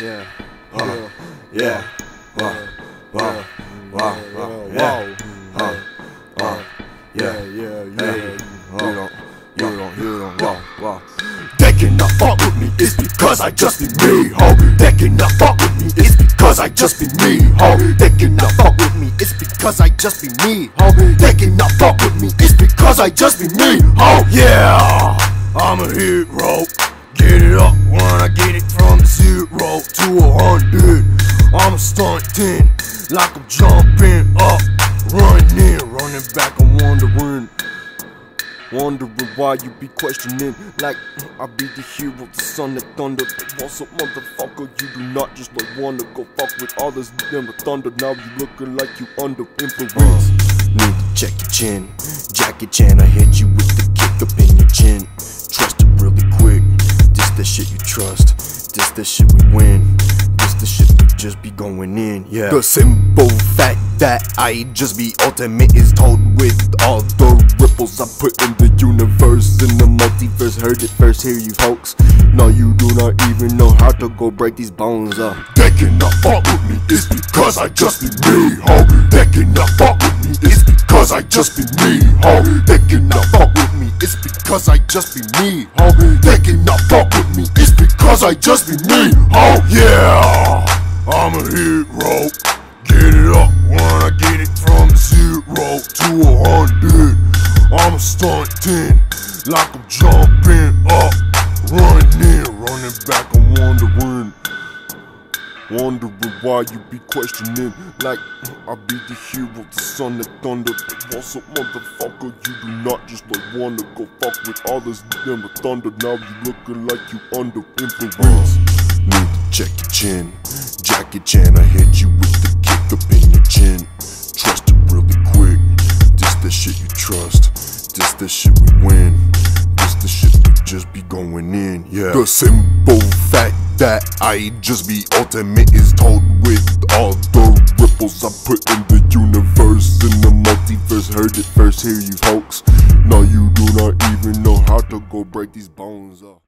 Yeah. Uh, yeah. Wow. Wow. Wow. Wow. Yeah. Uh, uh, yeah. yeah, Hey. You don't. You don't. You don't. Wow. Wow. They cannot fuck with me. It's because I just be me, ho. They cannot fuck with me. It's because I just be me, ho. They cannot fuck with me. It's because I just be me, ho. They cannot fuck with me. It's because I just be me, ho. Yeah. I'm a hero. Get it up when I get it from zero to a hundred. I'm stunting like I'm jumping up, running in, running back. I'm wondering, wondering why you be questioning. Like I be the hero, of the son of thunder. But also, motherfucker, you do not just like wanna go fuck with others. Them the thunder. Now you looking like you under influence. Need to check your chin, Jackie Chan. I hit you with the kick up in your chin. Trust it really quick. The shit you trust. This the shit we win. This the shit we just be going in. Yeah. The simple fact that I just be ultimate is told with all the ripples I put in the universe. In the multiverse, heard it first here, you folks. No, you do not even know how to go break these bones up. They cannot fuck with me. It's because I just be me, ho. They cannot fuck with me. It's because I just be me, ho. They cannot fuck with me. It's because I just be me, ho. They cannot fuck with me. It's because I just be me, ho. Yeah, I'm a hero. Get it up when I get it from zero to a hundred. I'm stunting like I'm jumping up, running in, running back. I'm wondering. Wondering why you be questioning Like, I be the hero, the son of thunder. But also, motherfucker, you do not just like wanna go fuck with others Them the thunder, now you looking like you under influence. Need to check your chin Jackie Chan, I hit you with the kick up in your chin. Trust it really quick This the shit you trust This the shit we win This the shit we just be going in, yeah. The simple fact that I just be ultimate is told with all the ripples I put in the universe. In the multiverse, heard it first here you folks No you do not even know how to go break these bones up